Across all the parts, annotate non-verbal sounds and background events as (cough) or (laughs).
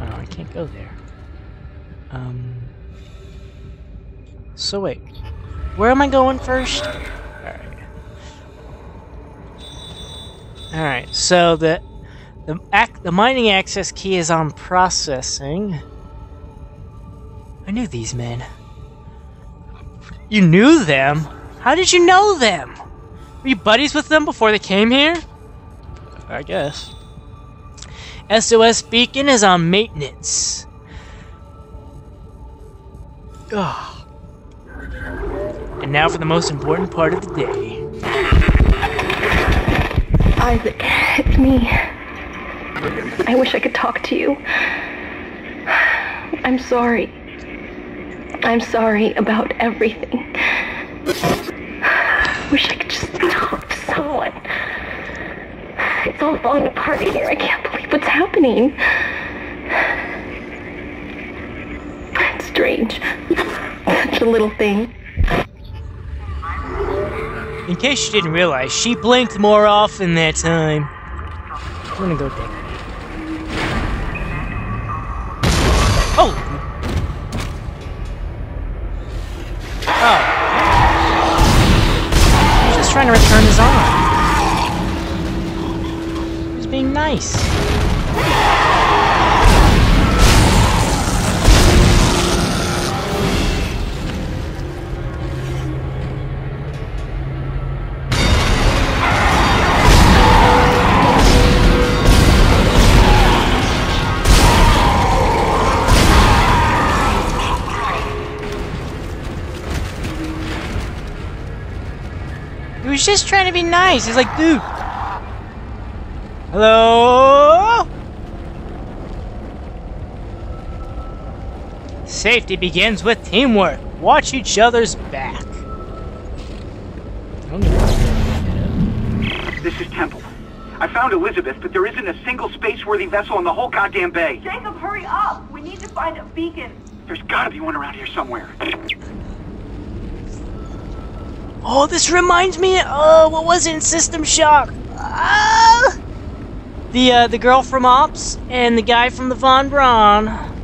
Oh, I can't go there. Um. So wait, where am I going first? Alright. Alright, so the the the mining access key is on processing. I knew these men. You knew them? How did you know them? Were you buddies with them before they came here? I guess. SOS beacon is on maintenance. Ugh. And now for the most important part of the day. Isaac, it's me. I wish I could talk to you. I'm sorry. I'm sorry about everything. Wish I could just talk to someone. It's all falling apart here. I can't what's happening. It's strange. (laughs) Such a little thing. In case you didn't realize, she blinked more often that time. I'm gonna go there. Oh! Oh. He's just trying to return his arm. He's being nice. He was just trying to be nice. He's like, dude. Hello? Safety begins with teamwork. Watch each other's back. I don't know what This is Temple. I found Elizabeth, but there isn't a single space-worthy vessel in the whole goddamn bay. Jacob, hurry up! We need to find a beacon. There's gotta be one around here somewhere. Oh, this reminds me. Oh, what was it in System Shock? Ah! The uh, the girl from Ops and the guy from the Von Braun.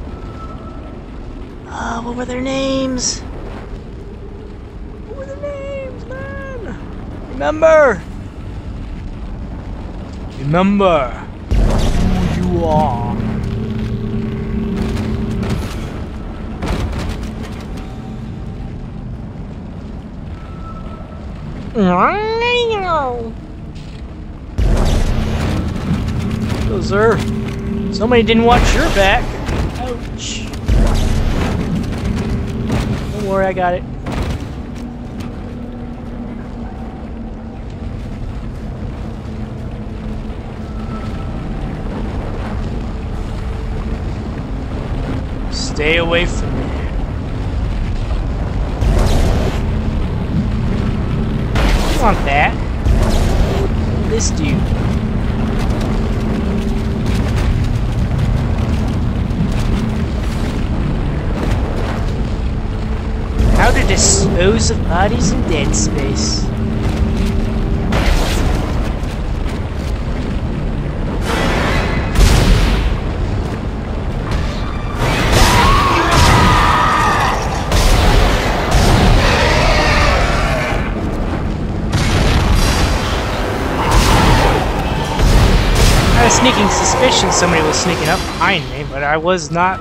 Uh, what were their names? What were their names, man? Remember? Remember who you are. Hello, sir. Somebody didn't watch your back. Ouch. Worry, I got it. Stay away from me. I want that. This dude. To dispose of bodies in dead space. Sneaking suspicion somebody was sneaking up behind me, but I was not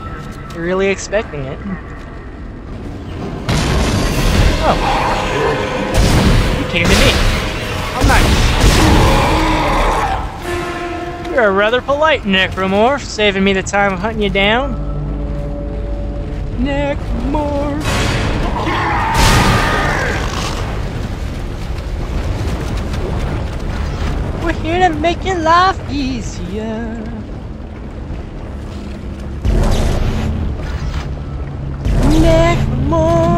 really expecting it. Oh. You came to me. How nice. You're a rather polite necromorph, saving me the time of hunting you down. Necromorph. We're here to make your life easier. Necromorphs.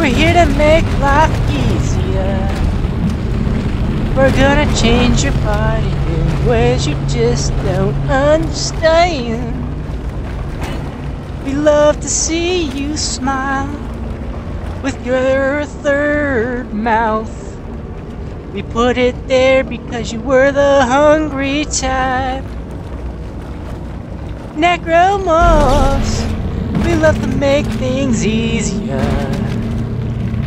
We're here to make life easier. We're gonna change your body in ways you just don't understand. We love to see you smile with your third mouth. We put it there because you were the hungry type. Necromorphs, we love to make things easier.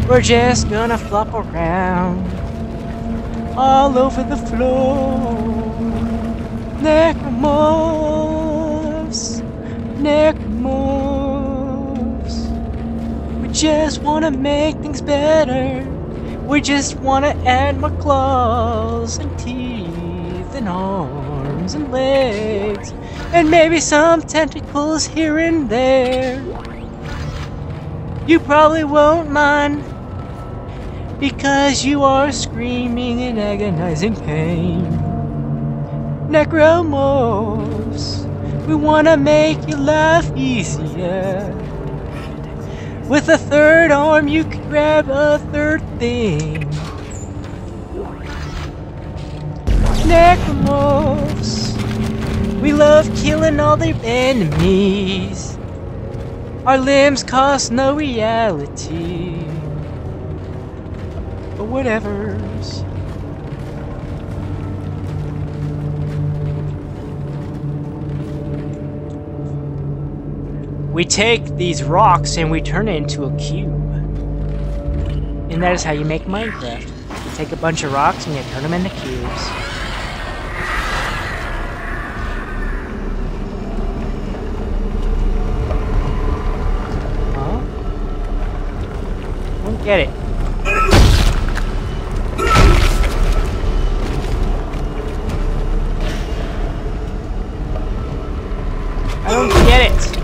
We're just gonna flop around all over the floor. Necromorphs, necromorphs. We just wanna make things better. We just wanna add more claws and teeth and arms and legs. And maybe some tentacles here and there. You probably won't mind because you are screaming in agonizing pain. Necromorphs, we wanna make your life easier. With a third arm, you can grab a third thing. Necromorphs, we love killing all their enemies. Our limbs cost no reality. But whatever's. We take these rocks and we turn it into a cube. And that is how you make Minecraft. You take a bunch of rocks and you turn them into cubes. Huh? Don't get it. I don't get it.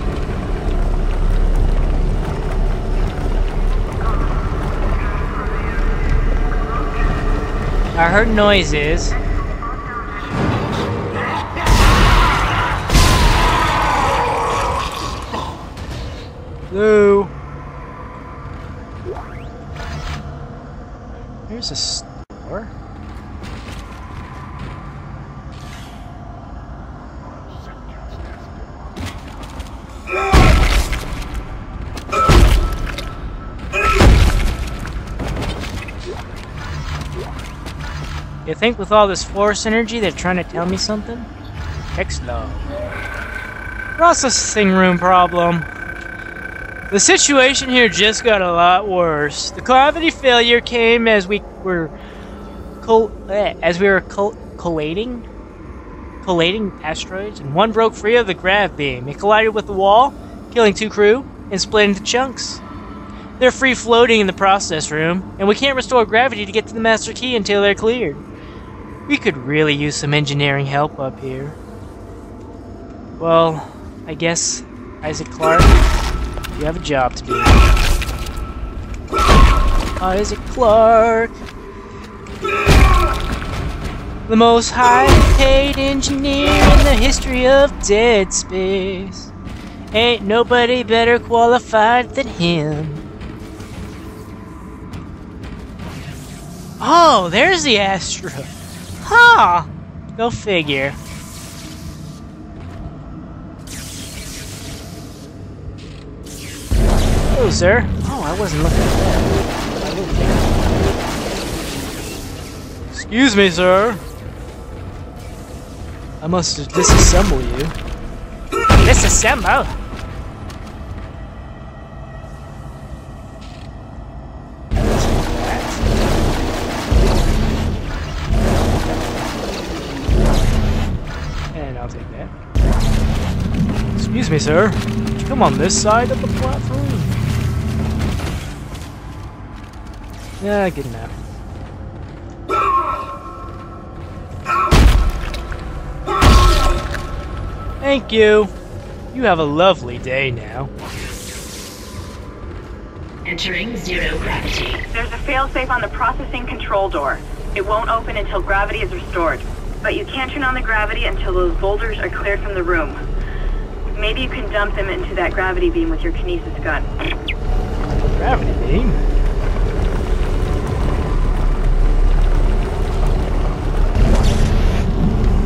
I heard noises. Hello. There's a think with all this force energy they're trying to tell me something? Heck slow. Processing room problem. The situation here just got a lot worse. The gravity failure came as we were col- eh, as we were col- collating collating asteroids, and one broke free of the grav beam. It collided with the wall, killing two crew, and split into chunks. They're free floating in the process room, and we can't restore gravity to get to the master key until they're cleared. We could really use some engineering help up here. Well, I guess, Isaac Clark, you have a job to do. Isaac Clark! The most highly paid engineer in the history of Dead Space. Ain't nobody better qualified than him. Oh, there's the Astro. Huh. Go figure. Hello, sir. Oh, I wasn't looking at that. Excuse me, sir. I must disassemble you. Disassemble? Excuse me, sir. Could you come on this side of the platform? Yeah, good enough. Thank you. You have a lovely day now. Entering zero gravity. There's a failsafe on the processing control door. It won't open until gravity is restored. But you can't turn on the gravity until those boulders are cleared from the room. Maybe you can dump them into that gravity beam with your kinesis gun. Gravity beam.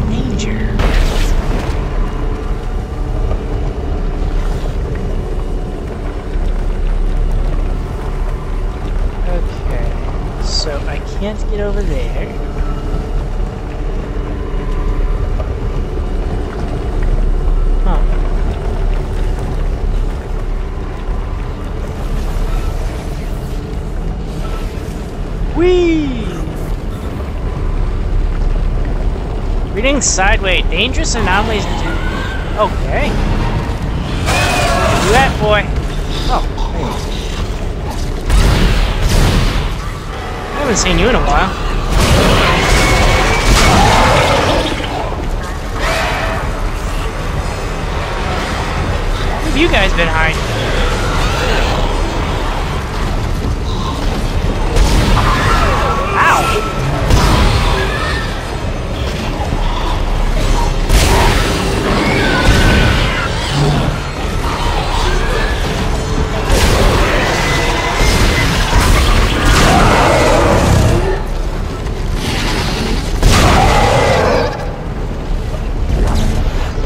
Danger. Okay, so I can't get over there. Whee! Reading sideways. Dangerous anomalies. Okay. Do that, boy. Oh, I haven't seen you in a while. have you guys been hiding?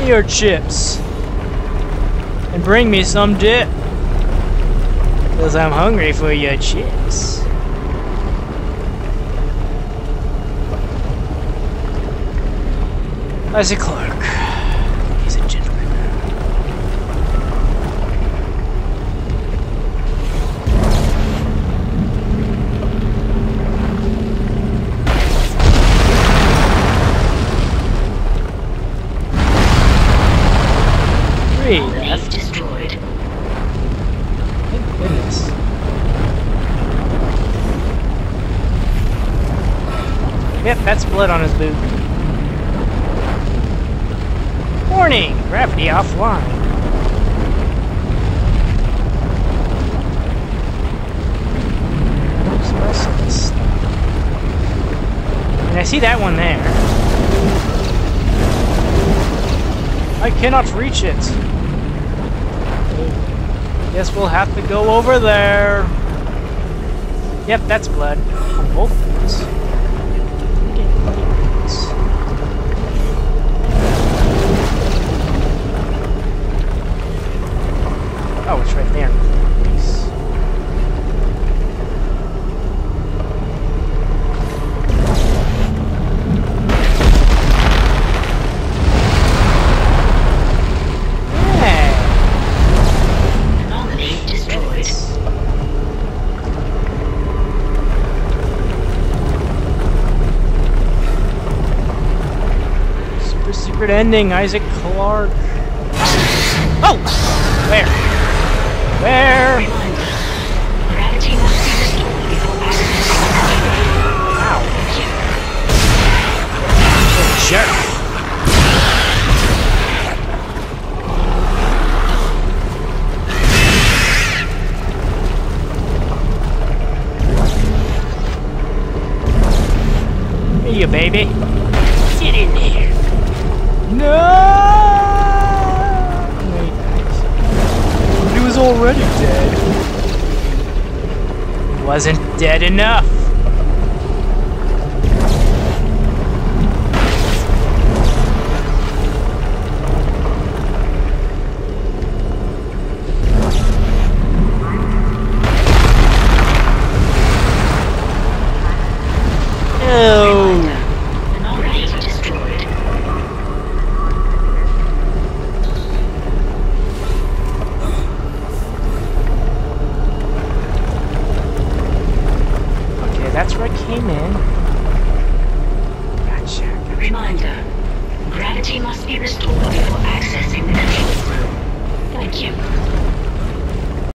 Your chips. And bring me some dip. Because I'm hungry for your chips. Isaac Clark. Yep, that's blood on his boot. Warning! Gravity offline. Where's this? And I see that one there. I cannot reach it. Guess we'll have to go over there. Yep, that's blood. Oh, on Oh, it's right there. Nice. Ending, Isaac Clark. Oh! Where? Where? Reminder. Gravity must be restored before access. Ow. Here you baby. Get in there. No! Already dead. Wasn't dead enough.